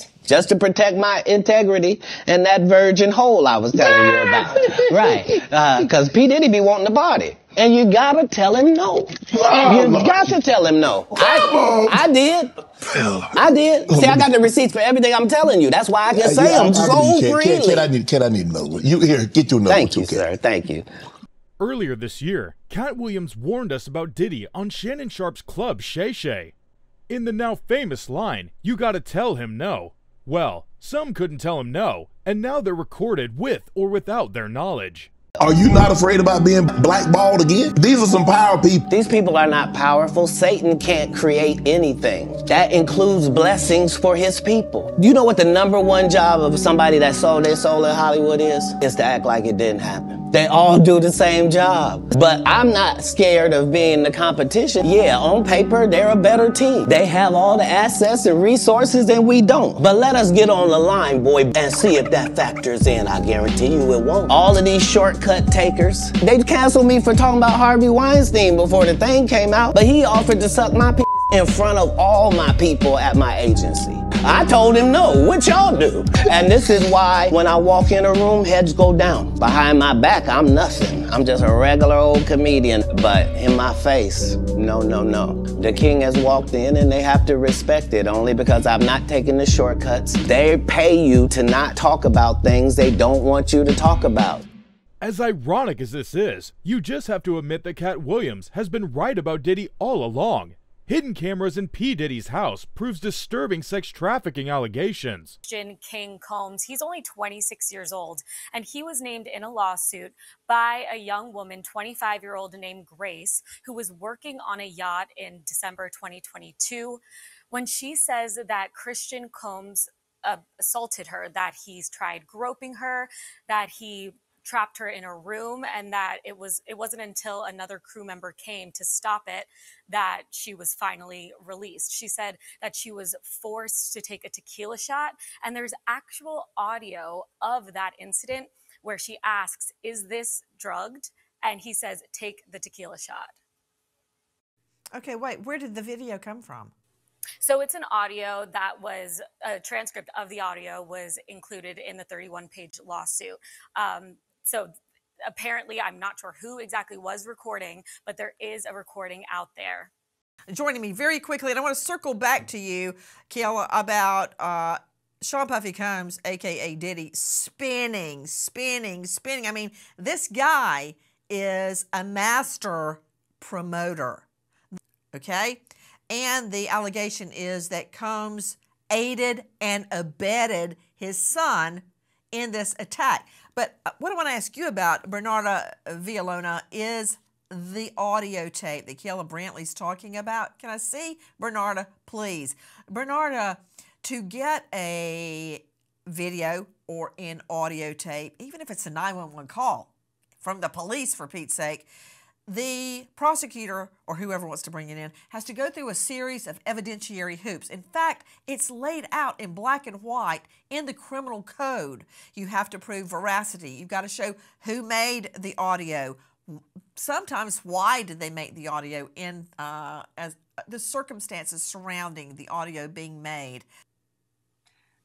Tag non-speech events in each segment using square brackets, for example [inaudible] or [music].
Williams just to protect my integrity and that virgin hole I was telling you about. [laughs] right. Uh, cause P. Diddy be wanting the body. And you gotta tell him no. You got to tell him no. I, I did. I did. See, I got the receipts for everything I'm telling you. That's why I can say Yeah, them I- I so believe you. freely. Kid, kid, I need, kid, I need another one. You here? Get you another Thank one you, too, kid. sir. Thank you. Earlier this year, Katt Williams warned us about Diddy on Shannon Sharpe's club Shay Shay. In the now famous line, you gotta tell him no. Well, some couldn't tell him no, and now they're recorded with or without their knowledge. Are you not afraid about being blackballed again? These are some power people. These people are not powerful. Satan can't create anything. That includes blessings for his people. You know what the number one job of somebody that sold their soul in Hollywood is? Is to act like it didn't happen. They all do the same job. But I'm not scared of being the competition. Yeah, on paper, they're a better team. They have all the assets and resources and we don't. But let us get on the line, boy, and see if that factors in. I guarantee you it won't. All of these shortcut takers, they canceled me for talking about Harvey Weinstein before the thing came out, but he offered to suck my p in front of all my people at my agency. I told him no, what y'all do? And this is why when I walk in a room, heads go down. Behind my back, I'm nothing. I'm just a regular old comedian, but in my face, no, no, no. The king has walked in and they have to respect it only because I'm not taking the shortcuts. They pay you to not talk about things they don't want you to talk about. As ironic as this is, you just have to admit that Katt Williams has been right about Diddy all along. Hidden cameras in P. Diddy's house proves disturbing sex trafficking allegations. King Combs. He's only 26 years old, and he was named in a lawsuit by a young woman, 25 year old named Grace, who was working on a yacht in December 2022 when she says that Christian Combs uh, assaulted her, that he's tried groping her, that he trapped her in a room and that it was it wasn't until another crew member came to stop it that she was finally released. She said that she was forced to take a tequila shot and there's actual audio of that incident where she asks, "Is this drugged?" and he says, "Take the tequila shot." Okay, wait. Where did the video come from? So it's an audio that was a transcript of the audio was included in the 31 page lawsuit. Um, so apparently, I'm not sure who exactly was recording, but there is a recording out there. Joining me very quickly, and I want to circle back to you, Kiala, about uh, Sean Puffy Combs, aka Diddy, spinning, spinning, spinning. I mean, this guy is a master promoter. Okay? And the allegation is that Combs aided and abetted his son in this attack. But uh, what I want to ask you about, Bernarda Villalona, is the audio tape that Kiela Brantley's talking about. Can I see Bernarda, please? Bernarda, to get a video or an audio tape, even if it's a 911 call from the police, for Pete's sake, the prosecutor or whoever wants to bring it in has to go through a series of evidentiary hoops. In fact, it's laid out in black and white in the criminal code. You have to prove veracity. You've got to show who made the audio. Sometimes, why did they make the audio in uh, as the circumstances surrounding the audio being made.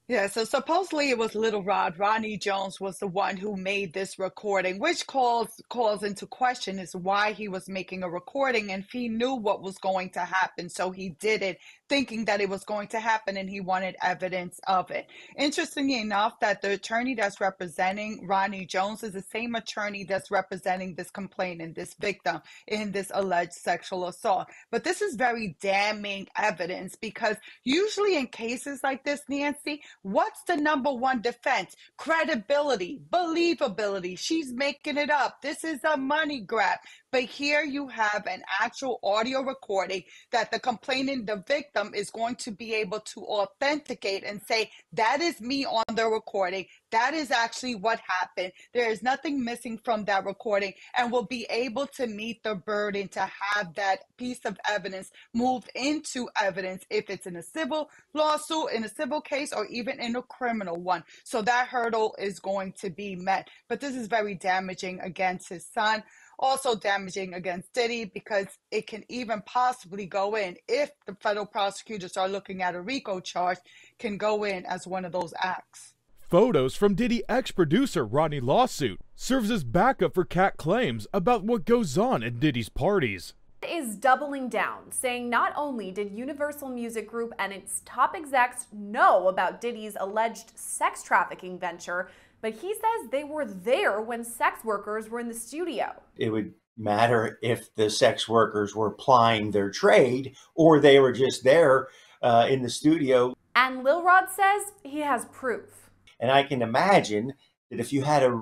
Yeah, so supposedly it was Little Rod. Rodney Jones was the one who made this recording, which calls calls into question is why he was making a recording and he knew what was going to happen, so he did it thinking that it was going to happen and he wanted evidence of it. Interestingly enough, that the attorney that's representing Rodney Jones is the same attorney that's representing this complainant, this victim in this alleged sexual assault. But this is very damning evidence because usually in cases like this, Nancy, what's the number one defense? Credibility, believability. She's making it up. This is a money grab. But here you have an actual audio recording that the complainant, the victim, is going to be able to authenticate and say, that is me on the recording. That is actually what happened. There is nothing missing from that recording and will be able to meet the burden to have that piece of evidence moved into evidence if it's in a civil lawsuit, in a civil case, or even in a criminal one. So that hurdle is going to be met. But this is very damaging against his son. Also damaging against Diddy because it can even possibly go in if the federal prosecutors are looking at a RICO charge, can go in as one of those acts. Photos from Diddy ex-producer Rodney Lawsuit serves as backup for Katt claims about what goes on at Diddy's parties is doubling down, saying not only did Universal Music Group and its top execs know about Diddy's alleged sex trafficking venture, but he says they were there when sex workers were in the studio. It would matter if the sex workers were plying their trade or they were just there uh, in the studio. And Lil Rod says he has proof. And I can imagine that if you had a,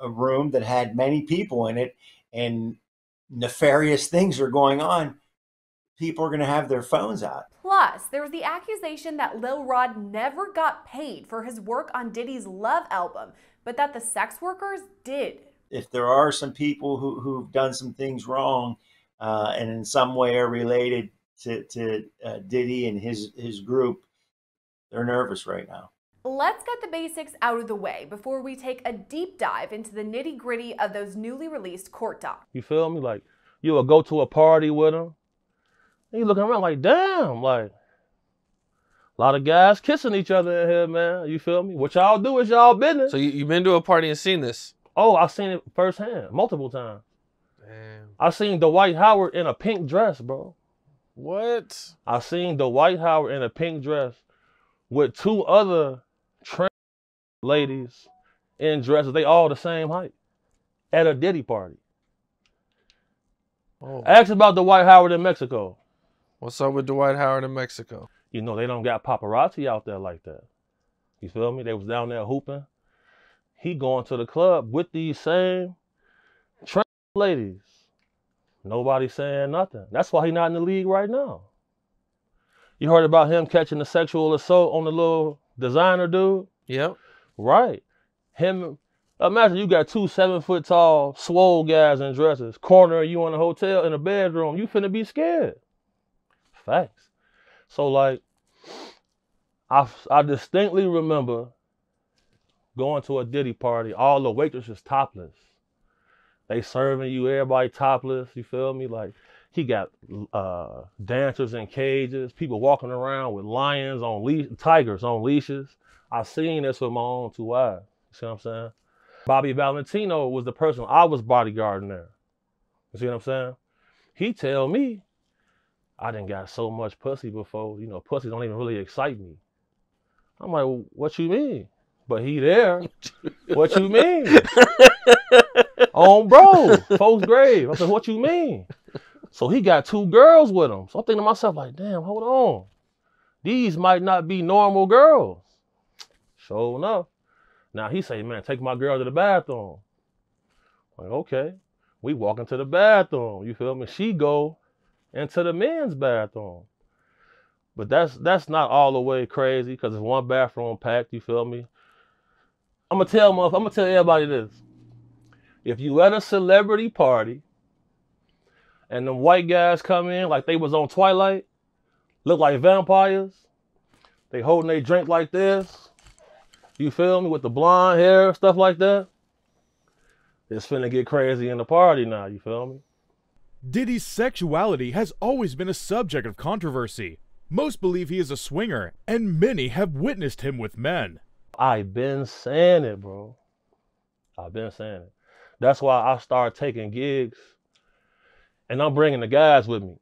a room that had many people in it and nefarious things are going on, people are going to have their phones out. Plus, there was the accusation that Lil Rod never got paid for his work on Diddy's Love album, but that the sex workers did. If there are some people who, who've done some things wrong uh, and in some way are related to, to uh, Diddy and his, his group, they're nervous right now. Let's get the basics out of the way before we take a deep dive into the nitty gritty of those newly released court docs. You feel me? Like, you will go to a party with them, and you looking around like, damn, like, a lot of guys kissing each other in here, man. You feel me? What y'all do is y'all business. So you, you been to a party and seen this? Oh, I've seen it firsthand, multiple times. Damn. I seen Dwight Howard in a pink dress, bro. What? I seen Dwight Howard in a pink dress with two other trans ladies in dresses. They all the same height at a Diddy party. Oh. Ask about Dwight Howard in Mexico. What's up with Dwight Howard in Mexico? You know they don't got paparazzi out there like that. You feel me? They was down there hooping. He going to the club with these same trans ladies. Nobody saying nothing. That's why he not in the league right now. You heard about him catching the sexual assault on the little designer dude? Yep. Right. Him. Imagine you got two seven foot tall, swole guys in dresses, cornering you in a hotel in a bedroom. You finna be scared. Facts. So like, I I distinctly remember going to a Diddy party. All the waitresses topless. They serving you, everybody topless. You feel me? Like he got uh, dancers in cages, people walking around with lions on leash, tigers on leashes. I seen this with my own two eyes. You see what I'm saying? Bobby Valentino was the person I was bodyguarding there. You see what I'm saying? He tell me I didn't got so much pussy before. You know, pussy don't even really excite me. I'm like, well, what you mean? But he there. what you mean? [laughs] On bro, folks grave. I said, what you mean? So he got two girls with him. So I'm thinking to myself, like, damn, hold on. These might not be normal girls. Sure enough. Now he say, man, take my girl to the bathroom. I'm like, okay. We walk into the bathroom. You feel me? She go into the men's bathroom. But that's that's not all the way crazy because it's one bathroom packed, you feel me? I'm gonna tell I'm gonna tell everybody this. If you at a celebrity party and the white guys come in like they was on Twilight, look like vampires, they holding their drink like this, you feel me, with the blonde hair, stuff like that, it's finna get crazy in the party now, you feel me? Diddy's sexuality has always been a subject of controversy. Most believe he is a swinger, and many have witnessed him with men. I've been saying it, bro. I've been saying it. That's why I started taking gigs, and I'm bringing the guys with me,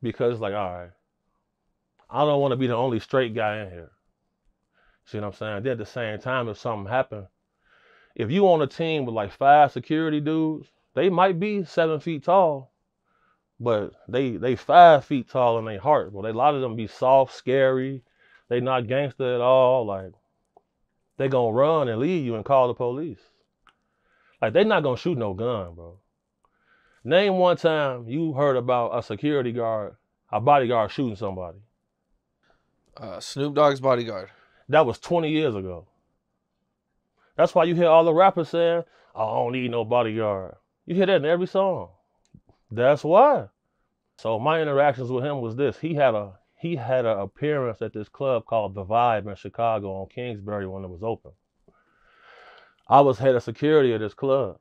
because like, all right, I don't want to be the only straight guy in here. See what I'm saying? Then at the same time, if something happened, if you on a team with like five security dudes, they might be seven feet tall, but they they five feet tall in their heart. Well, they, a lot of them be soft, scary. They not gangster at all. Like they gonna run and leave you and call the police. Like they not gonna shoot no gun, bro. Name one time you heard about a security guard, a bodyguard shooting somebody. Uh, Snoop Dogg's bodyguard. That was 20 years ago. That's why you hear all the rappers saying, I don't need no bodyguard. You hear that in every song. That's why. So my interactions with him was this. He had a he had an appearance at this club called The Vibe in Chicago on Kingsbury when it was open. I was head of security at this club.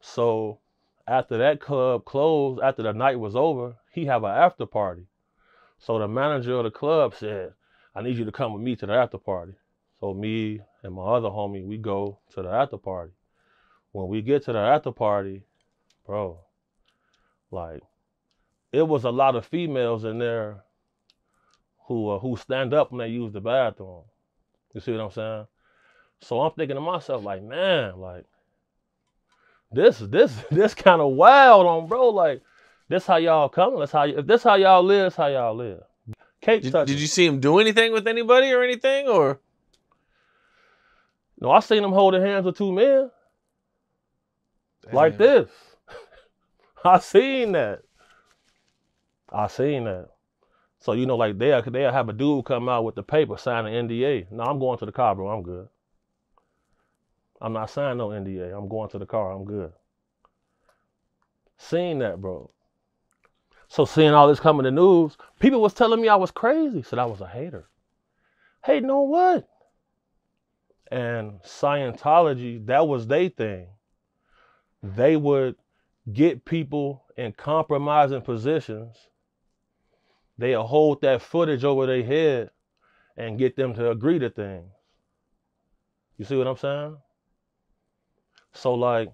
So after that club closed, after the night was over, he have an after party. So the manager of the club said, I need you to come with me to the after party. So me and my other homie, we go to the after party. When we get to the after party, bro, like it was a lot of females in there who uh, who stand up when they use the bathroom. You see what I'm saying? So I'm thinking to myself, like, man, like this this [laughs] this kind of wild on bro. Like this how y'all coming? That's how if this how y'all live, that's how y'all live. Cake Did, touching. did you see him do anything with anybody or anything? Or No, I seen him holding hands with two men like this. [laughs] I seen that. I seen that. So you know, like they'll they'll have a dude come out with the paper signing NDA. No, I'm going to the car, bro. I'm good. I'm not signing no NDA. I'm going to the car. I'm good. Seen that, bro. So seeing all this coming to news, people was telling me I was crazy. Said I was a hater. Hating on what? And Scientology, that was their thing. They would get people in compromising positions. They'll hold that footage over their head and get them to agree to things. You see what I'm saying? So like,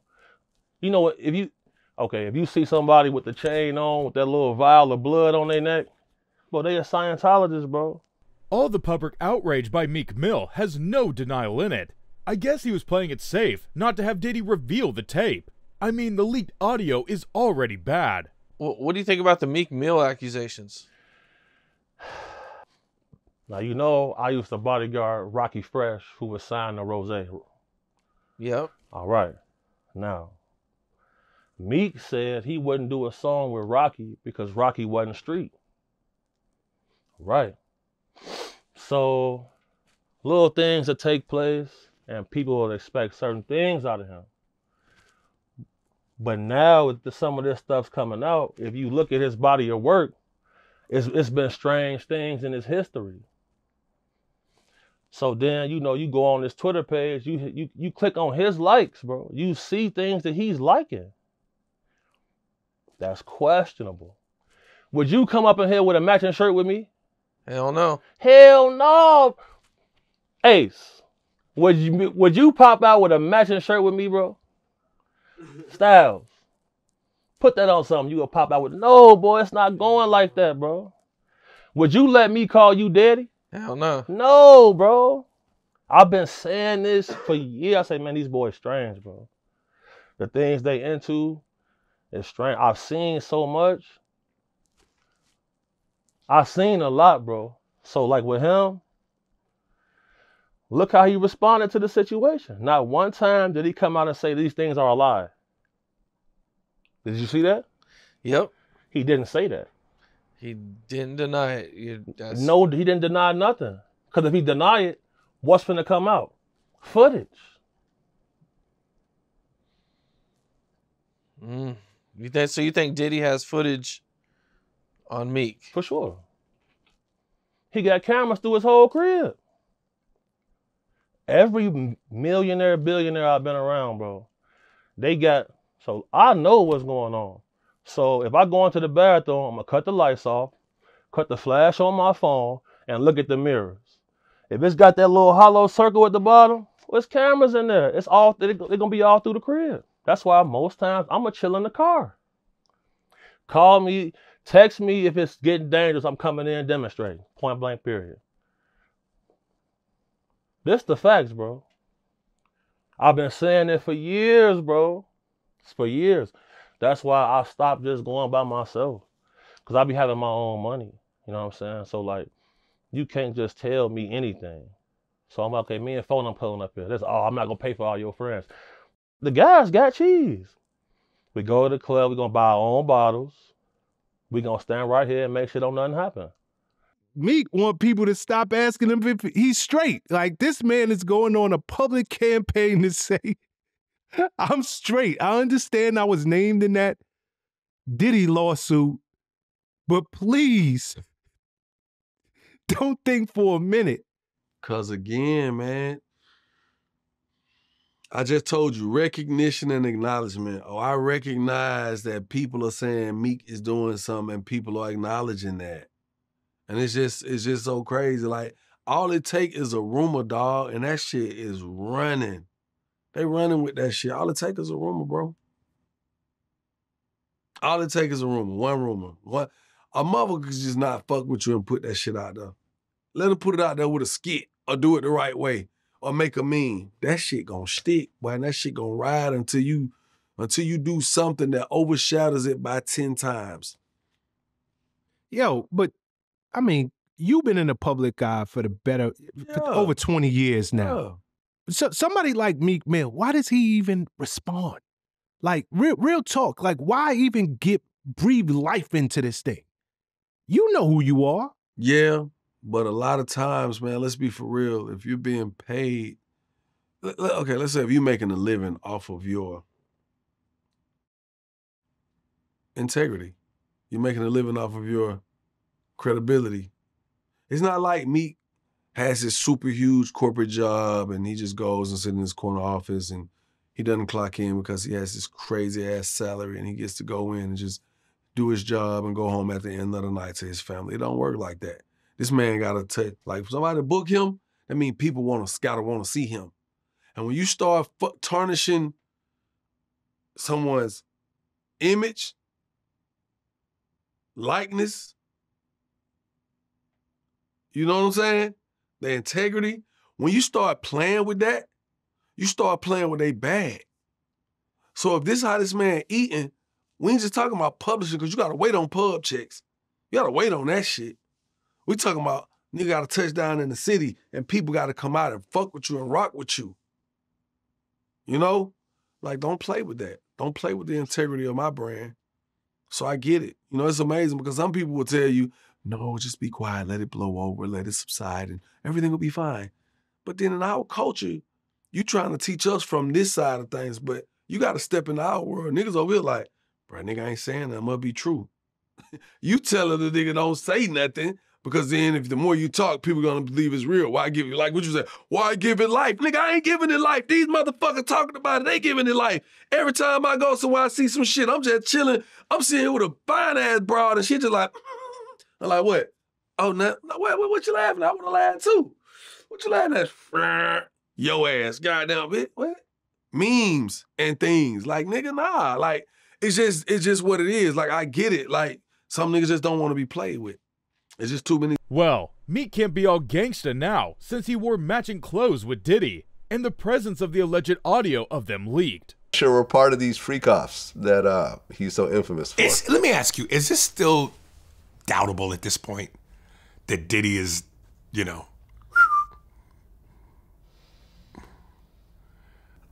you know what, if you okay, if you see somebody with the chain on with that little vial of blood on their neck, well, they a Scientologist, bro. All the public outrage by Meek Mill has no denial in it. I guess he was playing it safe not to have Diddy reveal the tape. I mean, the leaked audio is already bad. Wh- what do you think about the Meek Mill accusations? [sighs] Now you know I used to bodyguard Rocky Fresh, who was signed to Ross. Yep. All right. Now, Meek said he wouldn't do a song with Rocky because Rocky wasn't street. Right. So, little things that take place, and people will expect certain things out of him. But now, with the, some of this stuff's coming out, if you look at his body of work, it's, it's been strange things in his history. So then, you know, you go on his Twitter page, you you you click on his likes, bro. You see things that he's liking. That's questionable. Would you come up in here with a matching shirt with me? Hell no. Hell no. Ace, would you would you pop out with a matching shirt with me, bro? Styles. Put that on something. You gonna pop out with no boy, it's not going like that, bro. Would you let me call you daddy? Hell no. No, bro. I've been saying this for years. I say, man, these boys strange, bro. The things they into is strange. I've seen so much. I've seen a lot, bro. So like with him, look how he responded to the situation. Not one time did he come out and say these things are a lie. Did you see that? Yep. He didn't say that. He didn't deny it. You, No, he didn't deny nothing. Because if he deny it, what's going to come out? Footage. Mm. You think so? You think Diddy has footage on Meek? For sure. He got cameras through his whole crib. Every millionaire, billionaire I've been around, bro, they got, so I know what's going on. So if I go into the bathroom, I'm gonna cut the lights off, cut the flash on my phone, and look at the mirrors. If it's got that little hollow circle at the bottom, there's cameras in there. It's all, they're gonna be all through the crib. That's why most times I'm gonna chill in the car. Call me, text me if it's getting dangerous. I'm coming in demonstrating. Point blank, period. This the facts, bro. I've been saying it for years, bro. It's for years. That's why I stopped just going by myself. Cause I be having my own money. You know what I'm saying? So like, you can't just tell me anything. So I'm like, okay, me and phone I'm pulling up here. That's all. I'm not gonna pay for all your friends. The guys got cheese. We go to the club. We're gonna buy our own bottles. We gonna stand right here and make sure don't nothing happen. Meek want people to stop asking him if he's straight. Like this man is going on a public campaign to [laughs] say, I'm straight. I understand I was named in that Diddy lawsuit, but please [laughs] don't think for a minute. Cause again, man, I just told you recognition and acknowledgement. Oh, I recognize that people are saying Meek is doing something and people are acknowledging that. And it's just it's just so crazy. Like all it take is a rumor, dog, and that shit is running. They running with that shit. All it take is a rumor, bro. All it take is a rumor, one rumor. One a mother could just not fuck with you and put that shit out there. Let her put it out there with a skit or do it the right way or make a meme. That shit gonna stick, boy, and that shit gonna ride until you until you do something that overshadows it by 10 times. Yo, but I mean, you've been in the public eye for the better for over 20 years now. So somebody like Meek Mill, why does he even respond? Like real real talk, like why even get breathe life into this thing? You know who you are. Yeah, but a lot of times, man, let's be for real. If you're being paid, okay, let's say if you're making a living off of your integrity, you're making a living off of your credibility. It's not like Meek has this super huge corporate job and he just goes and sits in his corner office and he doesn't clock in because he has this crazy ass salary and he gets to go in and just do his job and go home at the end of the night to his family. It don't work like that. This man got to take like somebody book him. That means people want to gotta want to see him. And when you start fu- tarnishing someone's image, likeness, you know what I'm saying? Their integrity. When you start playing with that, you start playing with a bag. So if this how this man eating, we ain't just talking about publishing because you gotta wait on pub checks. You gotta wait on that shit. We talking about nigga got a touchdown in the city and people gotta come out and fuck with you and rock with you. You know? Like, don't play with that. Don't play with the integrity of my brand. So I get it. You know, it's amazing because some people will tell you, no, just be quiet, let it blow over, let it subside, and everything will be fine. But then in our culture, you trying to teach us from this side of things, but you got to step in our world. Niggas over here like, bro, nigga ain't saying that. Must be true. [laughs] you telling the nigga don't say nothing because then if the more you talk, people gonna believe it's real. Why give you like what you say? Why give it life? Nigga, I ain't giving it life. These motherfuckers talking about it, they giving it life. Every time I go somewhere, I see some shit. I'm just chilling. I'm sitting with a fine ass broad and she just like, [laughs] I'm like, what? Oh, no, no what, what, what you laughing at? I want to laugh too. What you laughing at? [laughs] Yo ass, goddamn bitch. What? Memes and things. Like, nigga, nah. Like, it's just, it's just what it is. Like, I get it. Like, some niggas just don't want to be played with. It's just too many. Well, Meek can't be all gangsta now since he wore matching clothes with Diddy, and the presence of the alleged audio of them leaked. Sure, we're part of these freak offs that uh, he's so infamous for. Is, let me ask you: Is this still doubtable at this point that Diddy is, you know?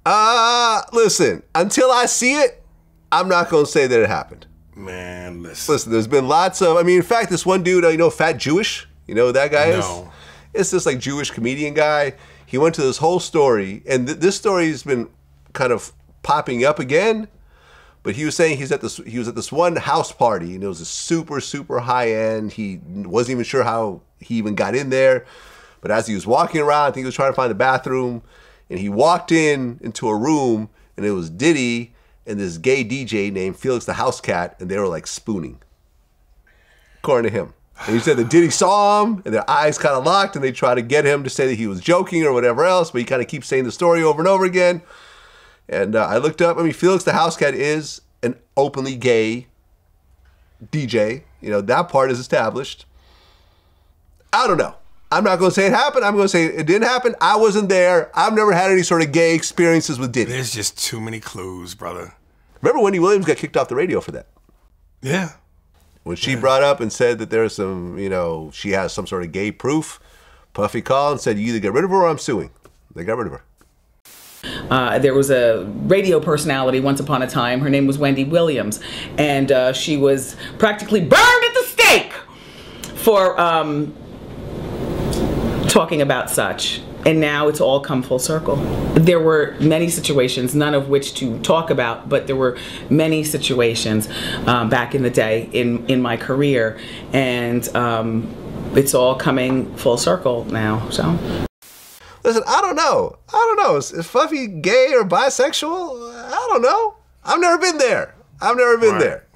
Uh, listen, until I see it, I'm not going to say that it happened. Man, listen. Listen, there's been lots of, I mean, in fact, this one dude, uh, you know, Fat Jewish, you know who that guy is? No. It's this like Jewish comedian guy. He went to this whole story, and th- this story has been kind of popping up again. But he was saying he's at this he was at this one house party and it was a super super high end. He wasn't even sure how he even got in there. But as he was walking around, I think he was trying to find the bathroom, and he walked in into a room and it was Diddy and this gay DJ named Felix da Housecat, and they were like spooning. According to him. And he said that Diddy saw him and their eyes kind of locked and they tried to get him to say that he was joking or whatever else, but he kind of keeps saying the story over and over again. And uh, I looked up, I mean, Felix da Housecat is an openly gay DJ. You know, that part is established. I don't know. I'm not going to say it happened. I'm going to say it didn't happen. I wasn't there. I've never had any sort of gay experiences with Diddy. There's just too many clues, brother. Remember Wendy Williams got kicked off the radio for that? Yeah. When she brought up and said that there's some, you know, she has some sort of gay proof, Puffy called and said, you either get rid of her or I'm suing. They got rid of her. Uh, there was a radio personality once upon a time. Her name was Wendy Williams, and uh, she was practically burned at the stake for um, talking about such. And now it's all come full circle. There were many situations, none of which to talk about, but there were many situations um, back in the day in, in my career, and um, it's all coming full circle now. So. Listen, I don't know. I don't know. Is, is Fluffy gay or bisexual? I don't know. I've never been there. I've never been Right. there.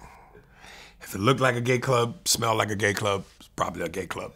If it looked like a gay club, smelled like a gay club, it's probably a gay club.